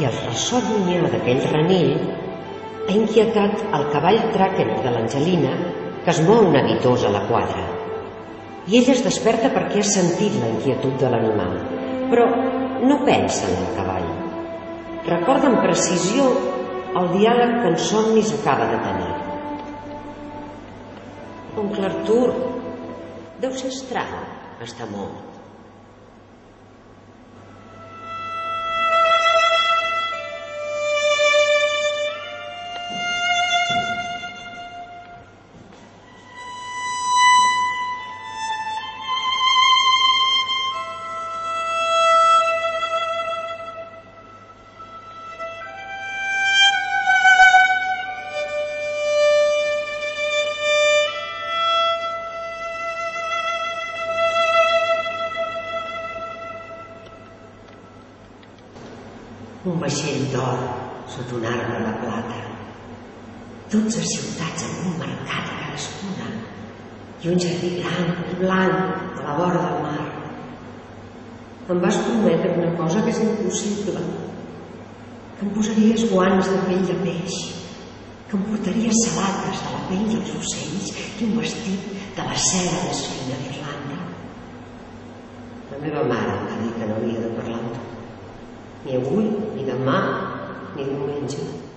i el ressò llunyà d'aquell renell ha inquietat el cavall tràquer de l'Angelina que es mou nebitós a la quadra. I ell es desperta perquè ha sentit la inquietud de l'animal, però no pensa en el cavall. Recorda amb precisió el diàleg que en somnis acaba de tenir. Oncle Artur, deu ser estrany estar mort. Un vaixell d'or sota un arbre de plata, dotze ciutats en un mercat cadascuna i un jardí gran i blanc a la vora del mar. Em vas prometre una cosa que és impossible, que em posaries guants de pell de peix, que em portaries sabates de la pell dels ocells i un vestit de la més fina d'Irlanda. La meva mare em va dir que no havia de parlar amb tu ni avui, ni demà, ni diumenge.